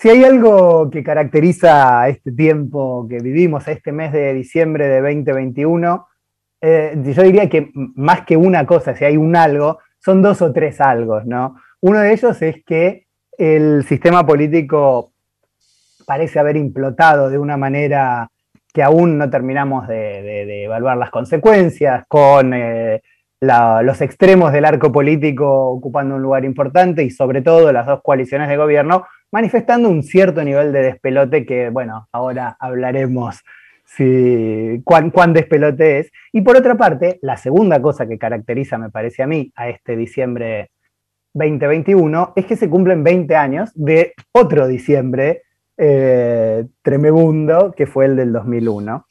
Si hay algo que caracteriza a este tiempo que vivimos, a este mes de diciembre de 2021, eh, yo diría que más que una cosa, si hay un algo, son dos o tres algo, ¿no? Uno de ellos es que el sistema político parece haber implotado de una manera que aún no terminamos de, evaluar las consecuencias, con eh, los extremos del arco político ocupando un lugar importante y sobre todo las dos coaliciones de gobierno manifestando un cierto nivel de despelote que, bueno, ahora hablaremos si, cuán, cuán despelote es. Y por otra parte, la segunda cosa que caracteriza, me parece a mí, a este diciembre 2021 es que se cumplen 20 años de otro diciembre eh, tremebundo que fue el del 2001.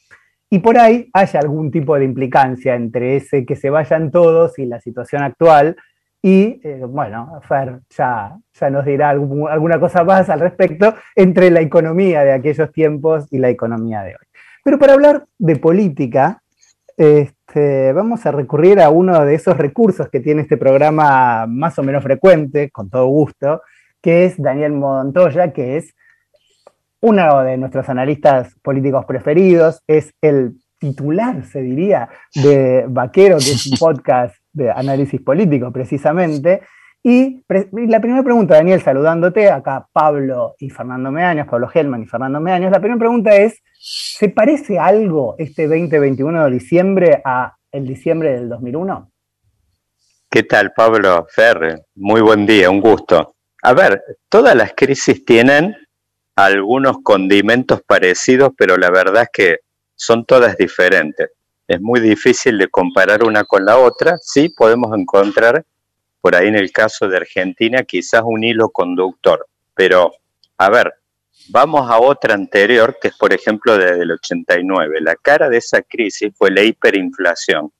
Y por ahí haya algún tipo de implicancia entre ese que se vayan todos y la situación actual, y eh, bueno, Fer ya, ya nos dirá alguna cosa más al respecto entre la economía de aquellos tiempos y la economía de hoy. Pero para hablar de política, este, vamos a recurrir a uno de esos recursos que tiene este programa más o menos frecuente, con todo gusto, que es Daniel Montoya, que es uno de nuestros analistas políticos preferidos, es el titular, se diría, de Vaquero, que es un podcast de análisis político precisamente. Y, la primera pregunta, Daniel, saludándote, acá Pablo y Fernando Meaños, Pablo Helman y Fernando Meaños, la primera pregunta es, ¿se parece algo este 2021 de diciembre a el diciembre del 2001? ¿Qué tal, Pablo Ferre? Muy buen día, un gusto. A ver, todas las crisis tienen algunos condimentos parecidos, pero la verdad es que son todas diferentes es muy difícil de comparar una con la otra. Sí podemos encontrar por ahí en el caso de Argentina quizás un hilo conductor, pero a ver, vamos a otra anterior que es por ejemplo desde el 89. La cara de esa crisis fue la hiperinflación.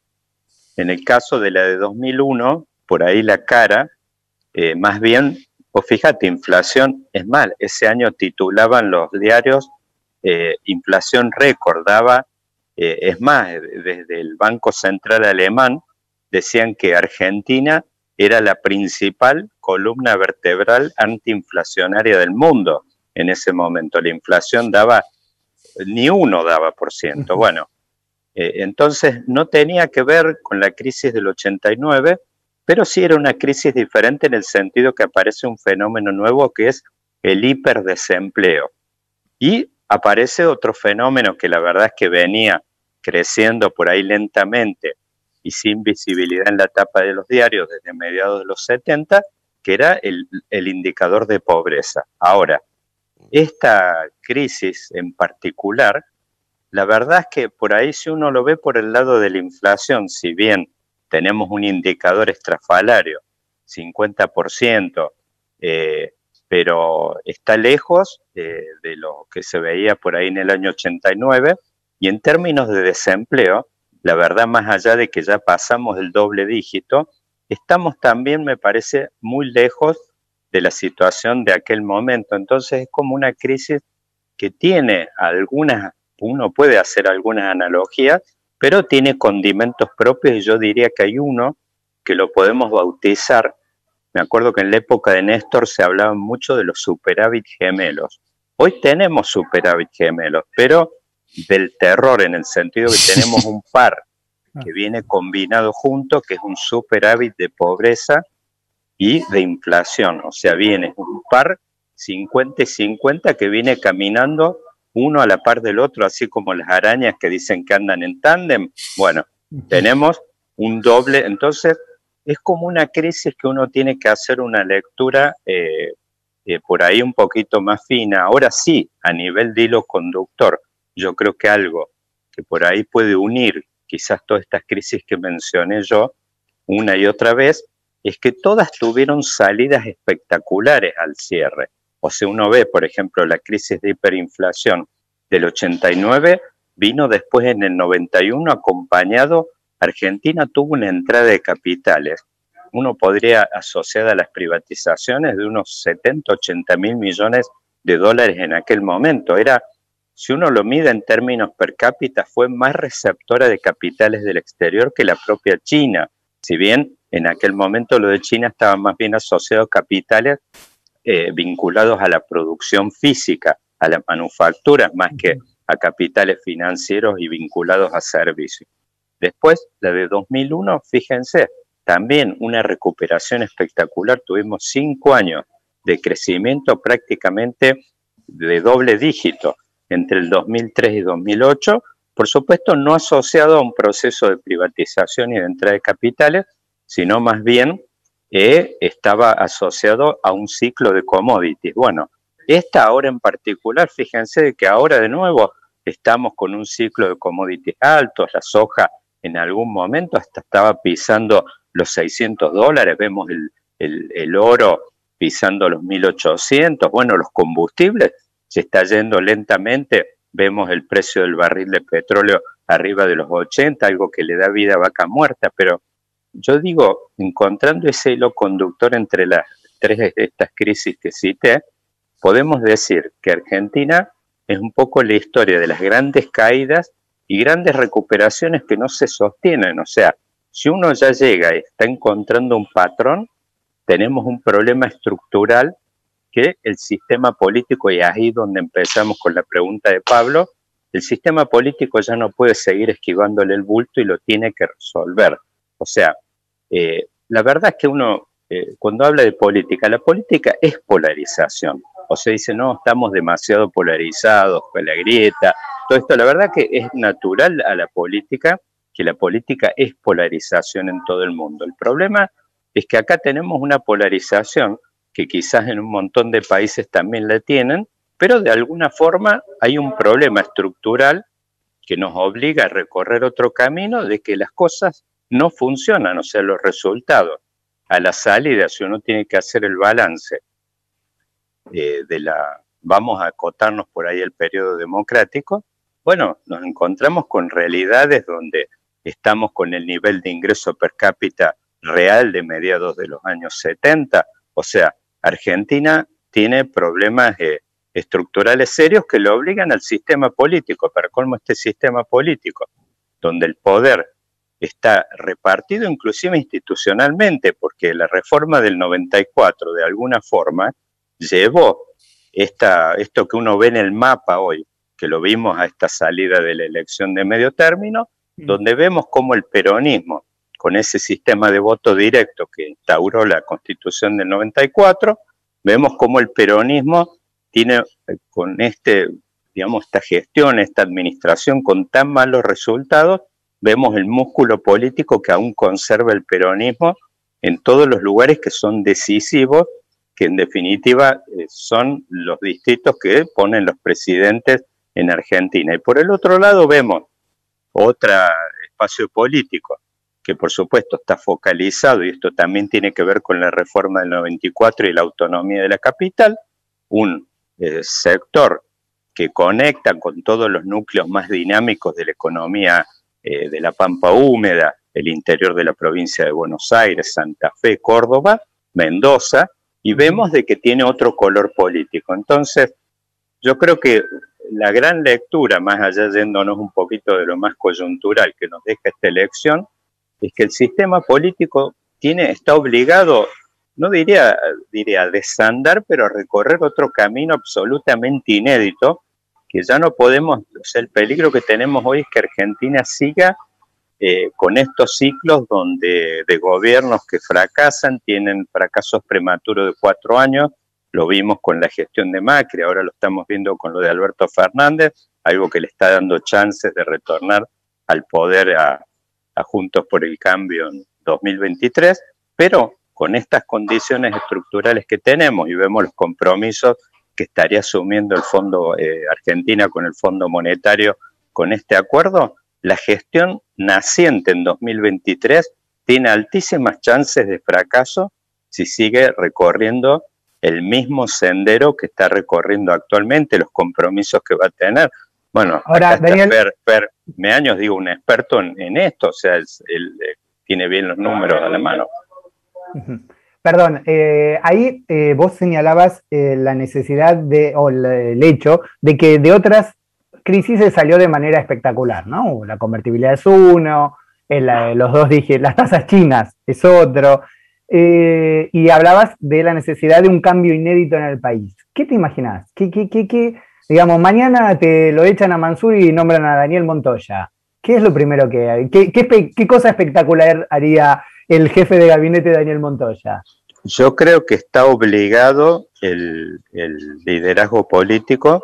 En el caso de la de 2001, por ahí la cara, eh, más bien, o fíjate, inflación es mal. Ese año titulaban los diarios eh, inflación récord, daba eh, es más, desde el Banco Central Alemán decían que Argentina era la principal columna vertebral antiinflacionaria del mundo en ese momento. La inflación daba, ni uno daba por ciento. Bueno, eh, entonces no tenía que ver con la crisis del 89, pero sí era una crisis diferente en el sentido que aparece un fenómeno nuevo que es el hiperdesempleo. Y aparece otro fenómeno que la verdad es que venía creciendo por ahí lentamente y sin visibilidad en la tapa de los diarios desde mediados de los 70, que era el, indicador de pobreza. Ahora, esta crisis en particular, la verdad es que por ahí si uno lo ve por el lado de la inflación, si bien tenemos un indicador estrafalario, 50%, eh, pero está lejos eh, de lo que se veía por ahí en el año 89, y en términos de desempleo, la verdad, más allá de que ya pasamos el doble dígito, estamos también, me parece, muy lejos de la situación de aquel momento. Entonces es como una crisis que tiene algunas, uno puede hacer algunas analogías, pero tiene condimentos propios y yo diría que hay uno que lo podemos bautizar. Me acuerdo que en la época de Néstor se hablaba mucho de los superávit gemelos. Hoy tenemos superávit gemelos, pero del terror en el sentido que tenemos un par ah. que viene combinado junto, que es un superávit de pobreza y de inflación. O sea, viene un par 50 y 50 que viene caminando uno a la par del otro, así como las arañas que dicen que andan en tándem. Bueno, tenemos un doble, entonces es como una crisis que uno tiene que hacer una lectura eh, eh, por ahí un poquito más fina. Ahora sí, a nivel de hilo conductor yo creo que algo que por ahí puede unir quizás todas estas crisis que mencioné yo una y otra vez, es que todas tuvieron salidas espectaculares al cierre. O sea, uno ve, por ejemplo, la crisis de hiperinflación del 89, vino después en el 91 acompañado, Argentina tuvo una entrada de capitales. Uno podría asociar a las privatizaciones de unos 70, 80 mil millones de dólares en aquel momento. Era si uno lo mide en términos per cápita, fue más receptora de capitales del exterior que la propia China. Si bien en aquel momento lo de China estaba más bien asociado a capitales eh, vinculados a la producción física, a las manufacturas, más que a capitales financieros y vinculados a servicios. Después, la de 2001, fíjense, también una recuperación espectacular. Tuvimos cinco años de crecimiento prácticamente de doble dígito entre el 2003 y 2008, por supuesto no asociado a un proceso de privatización y de entrada de capitales, sino más bien eh, estaba asociado a un ciclo de commodities. Bueno, esta ahora en particular, fíjense que ahora de nuevo estamos con un ciclo de commodities altos, la soja en algún momento hasta estaba pisando los 600 dólares, vemos el, el oro pisando los 1800, bueno, los combustibles se está yendo lentamente, vemos el precio del barril de petróleo arriba de los 80, algo que le da vida a vaca muerta, pero yo digo, encontrando ese hilo conductor entre las tres de estas crisis que cité, podemos decir que Argentina es un poco la historia de las grandes caídas y grandes recuperaciones que no se sostienen. O sea, si uno ya llega y está encontrando un patrón, tenemos un problema estructural que el sistema político, y ahí donde empezamos con la pregunta de Pablo, el sistema político ya no puede seguir esquivándole el bulto y lo tiene que resolver. O sea, eh, la verdad es que uno, eh, cuando habla de política, la política es polarización. O sea, dice, no, estamos demasiado polarizados, con la grieta, todo esto. La verdad que es natural a la política que la política es polarización en todo el mundo. El problema es que acá tenemos una polarización que quizás en un montón de países también la tienen, pero de alguna forma hay un problema estructural que nos obliga a recorrer otro camino de que las cosas no funcionan, o sea, los resultados a la salida, si uno tiene que hacer el balance eh, de la, vamos a acotarnos por ahí el periodo democrático, bueno, nos encontramos con realidades donde estamos con el nivel de ingreso per cápita real de mediados de los años 70. O sea, Argentina tiene problemas eh, estructurales serios que lo obligan al sistema político, pero como este sistema político, donde el poder está repartido inclusive institucionalmente, porque la reforma del 94 de alguna forma llevó esta, esto que uno ve en el mapa hoy, que lo vimos a esta salida de la elección de medio término, mm. donde vemos cómo el peronismo con ese sistema de voto directo que instauró la constitución del 94, vemos cómo el peronismo tiene eh, con este, digamos, esta gestión, esta administración con tan malos resultados, vemos el músculo político que aún conserva el peronismo en todos los lugares que son decisivos, que en definitiva eh, son los distritos que ponen los presidentes en Argentina. Y por el otro lado vemos otro espacio político que por supuesto está focalizado, y esto también tiene que ver con la reforma del 94 y la autonomía de la capital, un eh, sector que conecta con todos los núcleos más dinámicos de la economía eh, de la Pampa Húmeda, el interior de la provincia de Buenos Aires, Santa Fe, Córdoba, Mendoza, y vemos de que tiene otro color político. Entonces, yo creo que la gran lectura, más allá yéndonos un poquito de lo más coyuntural que nos deja esta elección, es que el sistema político tiene, está obligado, no diría, diría desandar, pero a recorrer otro camino absolutamente inédito, que ya no podemos, o sea, el peligro que tenemos hoy es que Argentina siga eh, con estos ciclos donde de gobiernos que fracasan, tienen fracasos prematuros de cuatro años, lo vimos con la gestión de Macri, ahora lo estamos viendo con lo de Alberto Fernández, algo que le está dando chances de retornar al poder a, Juntos por el Cambio en 2023, pero con estas condiciones estructurales que tenemos y vemos los compromisos que estaría asumiendo el Fondo eh, Argentina con el Fondo Monetario con este acuerdo, la gestión naciente en 2023 tiene altísimas chances de fracaso si sigue recorriendo el mismo sendero que está recorriendo actualmente, los compromisos que va a tener. Bueno, ahora acá está Per, Meaños, digo, un experto en, esto, o sea, él, eh, tiene bien los números a la mano. Perdón, eh, ahí eh, vos señalabas la necesidad de, o el, hecho de que de otras crisis se salió de manera espectacular, ¿no? La convertibilidad es uno, los dos dije, las tasas chinas es otro. y hablabas de la necesidad de un cambio inédito en el país. ¿Qué te imaginas? ¿Qué, qué, qué, qué? Digamos, mañana te lo echan a Mansur y nombran a Daniel Montoya. ¿Qué es lo primero que hay? ¿Qué, qué, cosa espectacular haría el jefe de gabinete Daniel Montoya? Yo creo que está obligado el, liderazgo político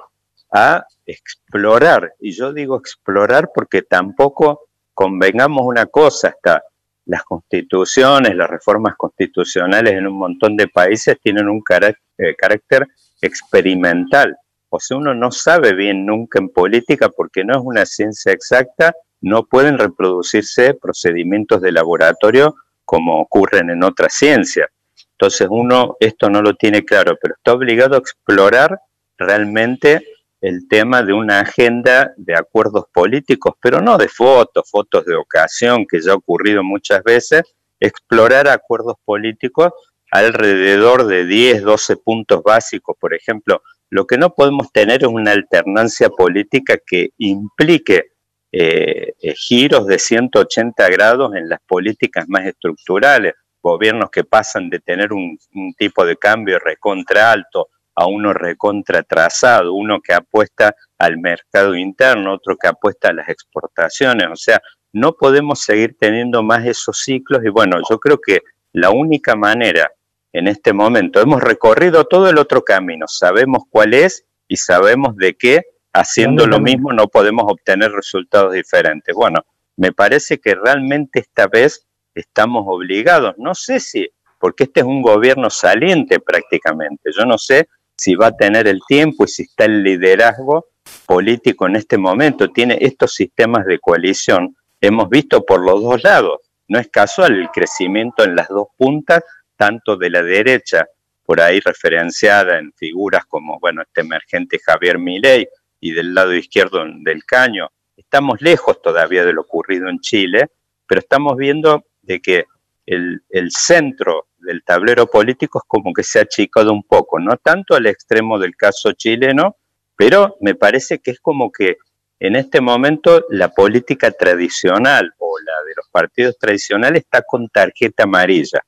a explorar, y yo digo explorar porque tampoco convengamos una cosa, hasta las constituciones, las reformas constitucionales en un montón de países tienen un eh, carácter, experimental. O sea, uno no sabe bien nunca en política porque no es una ciencia exacta, no pueden reproducirse procedimientos de laboratorio como ocurren en otras ciencias. Entonces uno esto no lo tiene claro, pero está obligado a explorar realmente el tema de una agenda de acuerdos políticos, pero no de fotos, fotos de ocasión, que ya ha ocurrido muchas veces, explorar acuerdos políticos alrededor de 10, 12 puntos básicos, por ejemplo. Lo que no podemos tener es una alternancia política que implique eh, eh, giros de 180 grados en las políticas más estructurales, gobiernos que pasan de tener un, un tipo de cambio recontra alto a uno recontratrazado, uno que apuesta al mercado interno, otro que apuesta a las exportaciones. O sea, no podemos seguir teniendo más esos ciclos y bueno, yo creo que la única manera en este momento, hemos recorrido todo el otro camino, sabemos cuál es y sabemos de qué haciendo lo mismo no podemos obtener resultados diferentes. Bueno, me parece que realmente esta vez estamos obligados, no sé si, porque este es un gobierno saliente prácticamente, yo no sé si va a tener el tiempo y si está el liderazgo político en este momento. Tiene estos sistemas de coalición, hemos visto por los dos lados. No es casual el crecimiento en las dos puntas, tanto de la derecha, por ahí referenciada en figuras como, bueno, este emergente Javier Milei, y del lado izquierdo del caño. Estamos lejos todavía de lo ocurrido en Chile, pero estamos viendo de que el, el centro del tablero político es como que se ha achicado un poco, no tanto al extremo del caso chileno, pero me parece que es como que en este momento la política tradicional o la de los partidos tradicionales está con tarjeta amarilla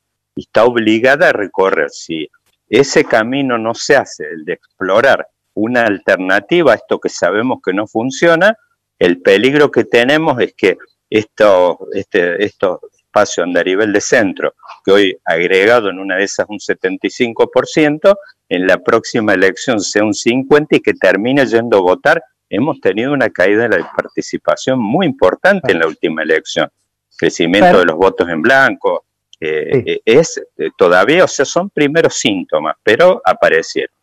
está obligada a recorrer. Si ese camino no se hace, el de explorar una alternativa a esto que sabemos que no funciona, el peligro que tenemos es que esto, este, estos espacio a nivel de centro, que hoy agregado en una de esas un 75%, en la próxima elección sea un 50% y que termine yendo a votar, hemos tenido una caída de la participación muy importante en la última elección. Crecimiento de los votos en blanco, eh, eh, es eh, todavía, o sea, son primeros síntomas, pero aparecieron.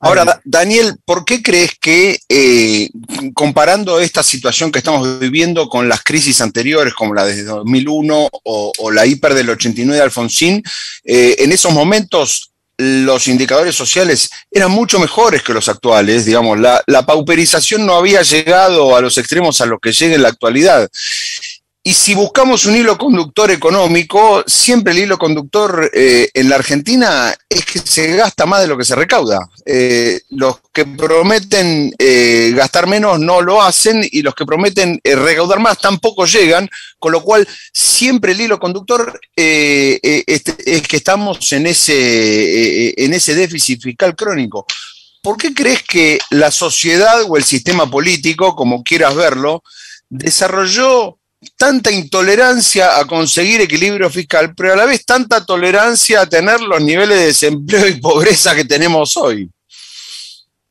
Ahora, Daniel, ¿por qué crees que eh, comparando esta situación que estamos viviendo con las crisis anteriores, como la de 2001 o, la hiper del 89 de Alfonsín, eh, en esos momentos los indicadores sociales eran mucho mejores que los actuales, digamos, la, la pauperización no había llegado a los extremos a los que llega en la actualidad. Y si buscamos un hilo conductor económico, siempre el hilo conductor eh, en la Argentina es que se gasta más de lo que se recauda. Eh, los que prometen eh, gastar menos no lo hacen y los que prometen recaudar más tampoco llegan, con lo cual siempre el hilo conductor este, es que estamos en ese, en ese déficit fiscal crónico. ¿Por qué crees que la sociedad o el sistema político, como quieras verlo, desarrolló tanta intolerancia a conseguir equilibrio fiscal, pero a la vez tanta tolerancia a tener los niveles de desempleo y pobreza que tenemos hoy.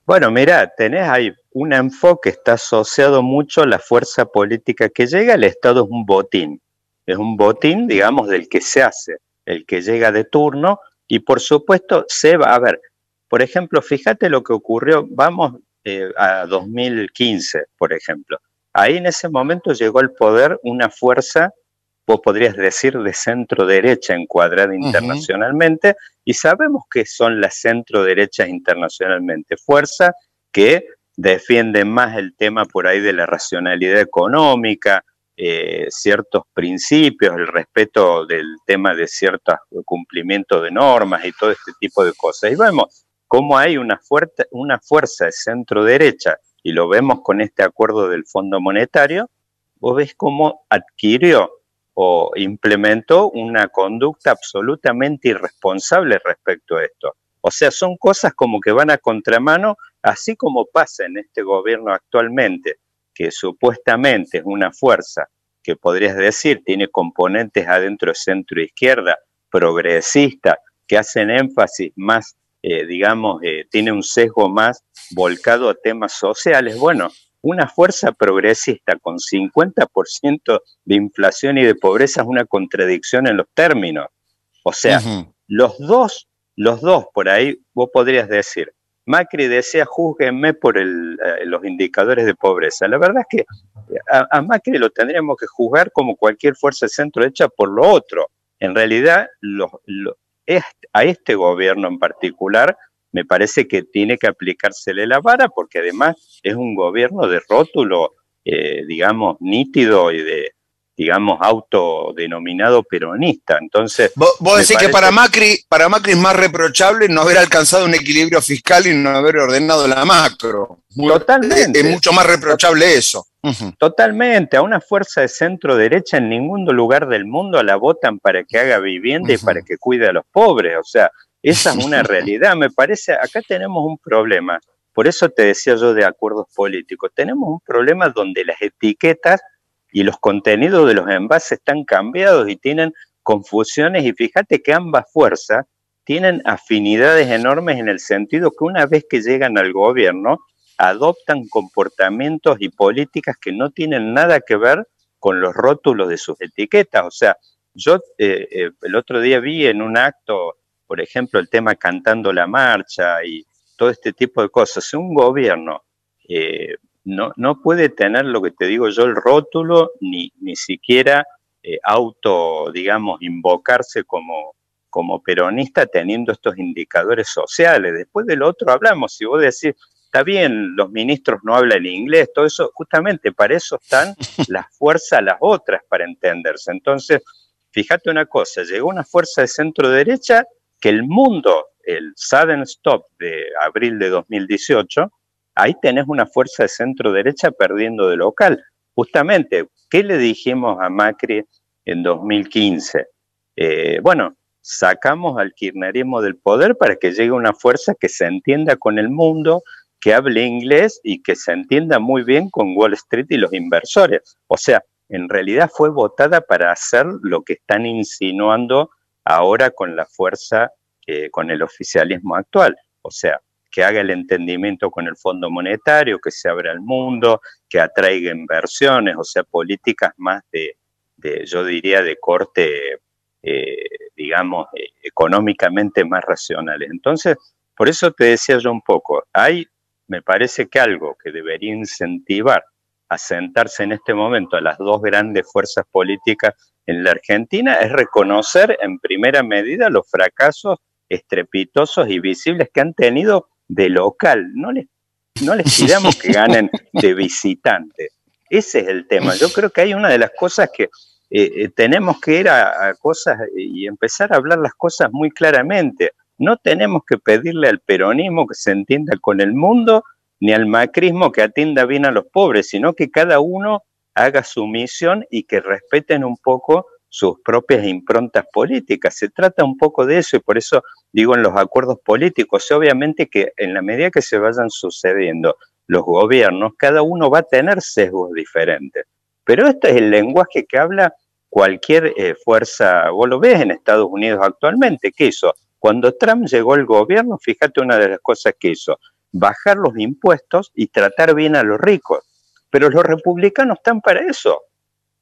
Bueno, mira, tenés ahí un enfoque, está asociado mucho a la fuerza política que llega, el Estado es un botín, es un botín, digamos, del que se hace, el que llega de turno, y por supuesto se va a ver. Por ejemplo, fíjate lo que ocurrió, vamos eh, a 2015, por ejemplo Ahí en ese momento llegó al poder una fuerza, vos podrías decir, de centro derecha encuadrada internacionalmente, y sabemos que son las centro derechas internacionalmente, fuerza que defienden más el tema por ahí de la racionalidad económica, eh, ciertos principios, el respeto del tema de ciertos cumplimientos de normas y todo este tipo de cosas. Y vemos cómo hay una, una fuerza de centro derecha y lo vemos con este acuerdo del Fondo Monetario, vos ves cómo adquirió o implementó una conducta absolutamente irresponsable respecto a esto. O sea, son cosas como que van a contramano, así como pasa en este gobierno actualmente, que supuestamente es una fuerza que podrías decir tiene componentes adentro de centro izquierda, progresista, que hacen énfasis más, eh, digamos, eh, tiene un sesgo más volcado a temas sociales. Bueno, una fuerza progresista con 50% de inflación y de pobreza es una contradicción en los términos. O sea, los dos los dos, por ahí vos podrías decir, Macri decía, júzguenme por eh, los indicadores de pobreza. La verdad es que a, Macri lo tendríamos que juzgar como cualquier fuerza de centro hecha por lo otro. En realidad, a este gobierno en particular me parece que tiene que aplicársele la vara porque además es un gobierno de rótulo, eh, digamos, nítido y de, digamos, autodenominado peronista. Entonces. Vos, decís que para Macri, para Macri es más reprochable no haber alcanzado un equilibrio fiscal y no haber ordenado la macro. Totalmente. Es, mucho más reprochable eso. Totalmente. A una fuerza de centro derecha en ningún lugar del mundo la votan para que haga vivienda y para que cuide a los pobres. O sea, esa es una realidad. Me parece, acá tenemos un problema. Por eso te decía yo de acuerdos políticos. Tenemos un problema donde las etiquetas y los contenidos de los envases están cambiados y tienen confusiones y fíjate que ambas fuerzas tienen afinidades enormes en el sentido que una vez que llegan al gobierno adoptan comportamientos y políticas que no tienen nada que ver con los rótulos de sus etiquetas. O sea, yo eh, eh, el otro día vi en un acto, por ejemplo, el tema cantando la marcha y todo este tipo de cosas. Un gobierno eh, no, no puede tener lo que te digo yo, el rótulo, ni, ni siquiera auto, digamos, invocarse como, como peronista teniendo estos indicadores sociales. Después del otro hablamos, si vos decís, está bien, los ministros no hablan inglés, todo eso, justamente para eso están las fuerzas, las otras, para entenderse. Entonces, fíjate una cosa, llegó una fuerza de centro derecha que el mundo, el sudden stop de abril de 2018, ahí tenés una fuerza de centro derecha perdiendo de local. Justamente, ¿qué le dijimos a Macri en 2015? Eh, bueno, sacamos al kirchnerismo del poder para que llegue una fuerza que se entienda con el mundo, que hable inglés y que se entienda muy bien con Wall Street y los inversores. O sea, en realidad fue votada para hacer lo que están insinuando ahora con la fuerza, eh, con el oficialismo actual. O sea, que haga el entendimiento con el Fondo Monetario, que se abra al mundo, que atraiga inversiones, o sea, políticas más de, yo diría, de corte, eh, digamos, eh, económicamente más racionales. Entonces, por eso te decía yo un poco, hay, me parece que algo que debería incentivar a sentarse en este momento a las dos grandes fuerzas políticas en la Argentina es reconocer en primera medida los fracasos estrepitosos y visibles que han tenido de local, no les, no les pidamos que ganen de visitante. Ese es el tema. Yo creo que hay una de las cosas que eh, eh, tenemos que ir a, cosas y empezar a hablar las cosas muy claramente. No tenemos que pedirle al peronismo que se entienda con el mundo, ni al macrismo que atienda bien a los pobres, sino que cada uno haga su misión y que respeten un poco sus propias improntas políticas. Se trata un poco de eso y por eso digo en los acuerdos políticos, obviamente que en la medida que se vayan sucediendo los gobiernos, cada uno va a tener sesgos diferentes. Pero este es el lenguaje que habla cualquier eh, fuerza, vos lo ves en Estados Unidos actualmente, ¿qué hizo? Cuando Trump llegó al gobierno, fíjate una de las cosas que hizo, bajar los impuestos y tratar bien a los ricos. Pero los republicanos están para eso,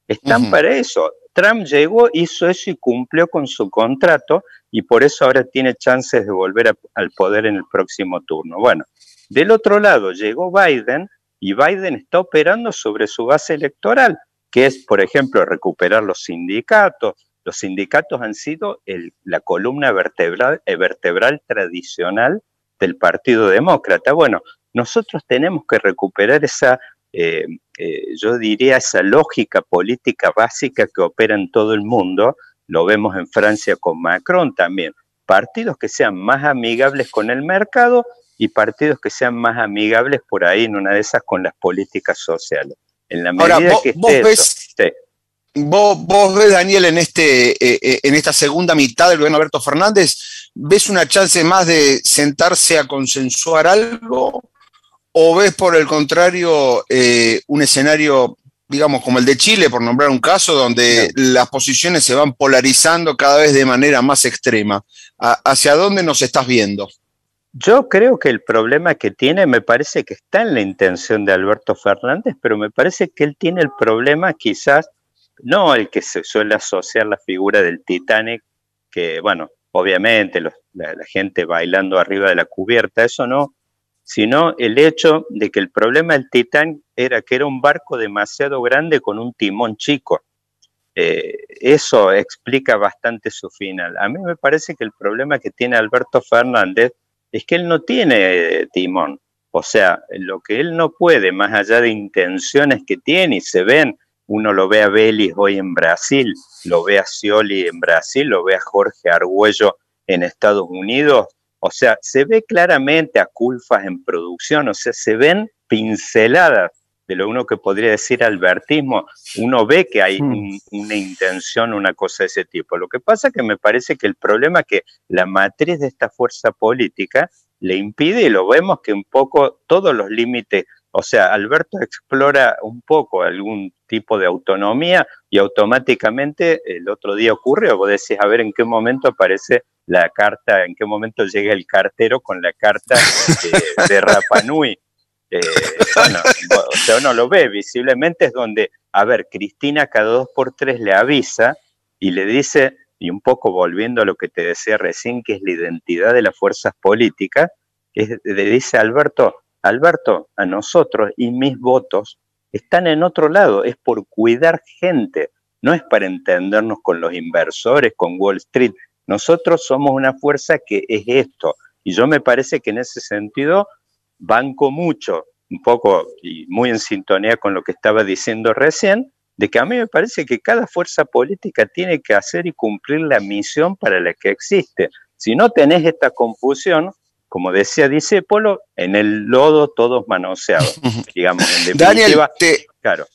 están para eso. Trump llegó, hizo eso y cumplió con su contrato y por eso ahora tiene chances de volver al poder en el próximo turno. Bueno, del otro lado llegó Biden y Biden está operando sobre su base electoral, que es, por ejemplo, recuperar los sindicatos. Los sindicatos han sido la columna vertebral, eh, vertebral tradicional del Partido Demócrata. Bueno, nosotros tenemos que recuperar esa eh, eh, yo diría, esa lógica política básica que opera en todo el mundo, lo vemos en Francia con Macron también, partidos que sean más amigables con el mercado y partidos que sean más amigables por ahí en una de esas con las políticas sociales. En la medida que esté vos, vos ves, Daniel, en, este, eh, eh, en esta segunda mitad del gobierno Alberto Fernández, ¿ves una chance más de sentarse a consensuar algo? ¿O ves, por el contrario, eh, un escenario, digamos, como el de Chile, por nombrar un caso, donde las posiciones se van polarizando cada vez de manera más extrema? ¿Hacia dónde nos estás viendo? Yo creo que el problema que tiene, me parece que está en la intención de Alberto Fernández, pero me parece que él tiene el problema quizás, no el que se suele asociar la figura del Titanic, que bueno, obviamente la, gente bailando arriba de la cubierta, eso no, sino el hecho de que el problema del Titanic era que era un barco demasiado grande con un timón chico. Eh, eso explica bastante su final. A mí me parece que el problema que tiene Alberto Fernández es que él no tiene timón. O sea, lo que él no puede, más allá de intenciones que tiene y se ven, uno lo ve a Vélez hoy en Brasil, lo ve a Scioli en Brasil, lo ve a Jorge Argüello en Estados Unidos, o sea, se ve claramente a Culfas en producción, o sea, se ven pinceladas de lo uno que podría decir albertismo, uno ve que hay hmm. una intención, una cosa de ese tipo. Lo que pasa es que me parece que el problema es que la matriz de esta fuerza política le impide, y lo vemos que un poco todos los límites, o sea, Alberto explora un poco algún tipo de autonomía y automáticamente el otro día ocurre, o vos decís, a ver en qué momento aparece la carta, en qué momento llega el cartero con la carta de, Rapanui. Eh, bueno, o sea, uno lo ve visiblemente, es donde, a ver, Cristina cada dos por tres le avisa y le dice, y un poco volviendo a lo que te decía recién, que es la identidad de las fuerzas políticas, le dice Alberto, Alberto, a nosotros y mis votos están en otro lado, es por cuidar gente, no es para entendernos con los inversores, con Wall Street. Nosotros somos una fuerza que es esto. Y yo me parece que en ese sentido banco mucho, un poco y muy en sintonía con lo que estaba diciendo recién, de que a mí me parece que cada fuerza política tiene que hacer y cumplir la misión para la que existe. Si no tenés esta confusión, como decía dice Polo, en el lodo todos manoseados, digamos. En Daniel, te, claro.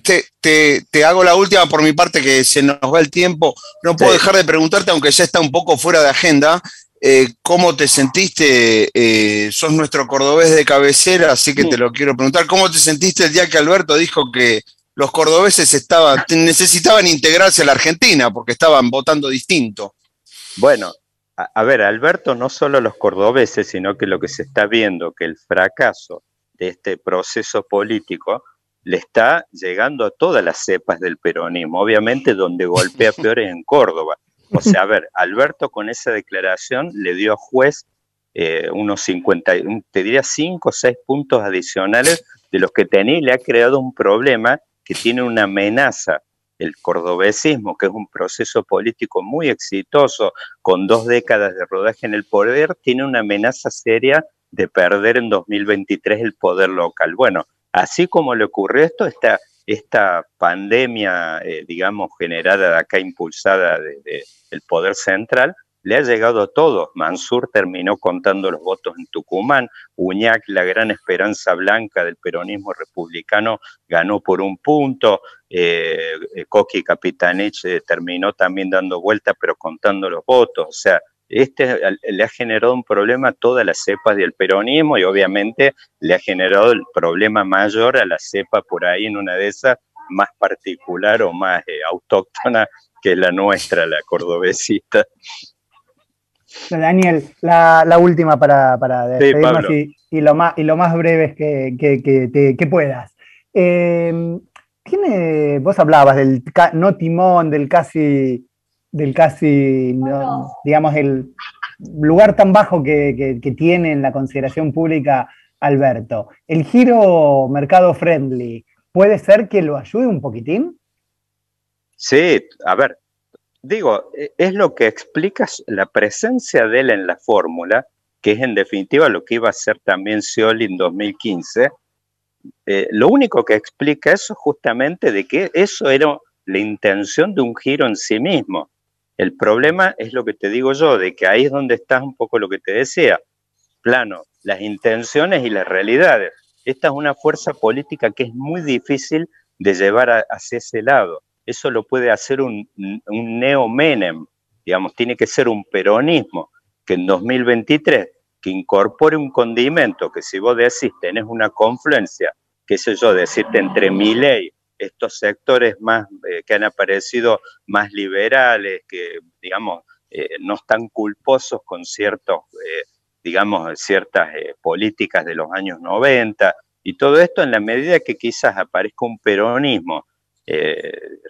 Te, te, hago la última por mi parte, que se nos va el tiempo. No puedo dejar de preguntarte, aunque ya está un poco fuera de agenda, eh, ¿cómo te sentiste? Eh, sos nuestro cordobés de cabecera, así que te lo quiero preguntar. ¿Cómo te sentiste el día que Alberto dijo que los cordobeses estaban, necesitaban integrarse a la Argentina porque estaban votando distinto? Bueno, a, ver, Alberto, no solo los cordobeses, sino que lo que se está viendo, que el fracaso de este proceso político le está llegando a todas las cepas del peronismo. Obviamente donde golpea peor es en Córdoba. O sea, a ver, Alberto con esa declaración le dio a juez eh, unos 50, te diría 5 o 6 puntos adicionales de los que tenía y le ha creado un problema que tiene una amenaza. El cordobesismo, que es un proceso político muy exitoso, con dos décadas de rodaje en el poder, tiene una amenaza seria de perder en 2023 el poder local. Bueno, así como le ocurrió esto, está esta pandemia, eh, digamos, generada de acá, impulsada desde el poder central, le ha llegado a todos. Mansur terminó contando los votos en Tucumán, Uñac, la gran esperanza blanca del peronismo republicano, ganó por un punto, eh, eh Coqui Capitanich eh, terminó también dando vuelta, pero contando los votos. O sea, este le ha generado un problema a todas las cepas del peronismo y obviamente le ha generado el problema mayor a la cepa por ahí en una de esas más particular o más eh, autóctona que es la nuestra, la cordobesista. Daniel, la, última para, para despedirnos y, lo más, y lo más breve que, que, puedas. Eh, tiene, vos hablabas del no timón, del casi del casi, digamos, el lugar tan bajo que, tiene en la consideración pública Alberto. ¿El giro mercado friendly puede ser que lo ayude un poquitín? Sí, a ver, digo, e, es lo que explica la presencia de él en la fórmula, que es en definitiva lo que iba a ser también Scioli en 2015. Eh, lo único que explica eso justamente de que eso era la intención de un giro en sí mismo. El problema es lo que te digo yo, de que ahí es donde está un poco lo que te decía, plano, las intenciones y las realidades. Esta es una fuerza política que es muy difícil de llevar hacia ese lado. Eso lo puede hacer un, neo-Menem, digamos, tiene que ser un peronismo que en 2023 que incorpore un condimento, que si vos decís tenés una confluencia, qué sé yo, decirte entre mi ley, estos sectores más eh, que han aparecido más liberales, que digamos eh, no están culposos con ciertos, eh, digamos, ciertas políticas de los años 90, y todo esto en la medida que quizás aparezca un peronismo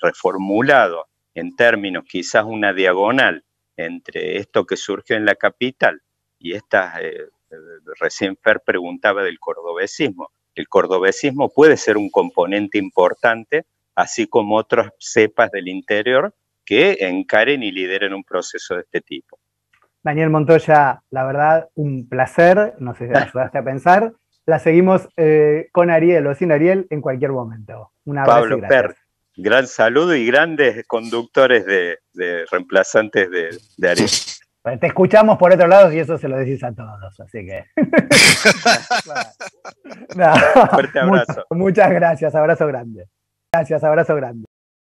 reformulado en términos quizás una diagonal entre esto que surgió en la capital y esta, eh, recién Fer preguntaba del cordobesismo. El cordobesismo puede ser un componente importante, así como otras cepas del interior que encaren y lideren un proceso de este tipo. Daniel Montoya, la verdad, un placer, no sé si ayudaste a pensar. La seguimos eh, con Ariel o sin Ariel en cualquier momento. Un abrazo Pablo Per, gran saludo y grandes conductores de, reemplazantes de, de Ariel. Te escuchamos por otro lado y eso se lo decís a todos, así que. Fuerte abrazo. muchas gracias, abrazo grande. Gracias, abrazo grande.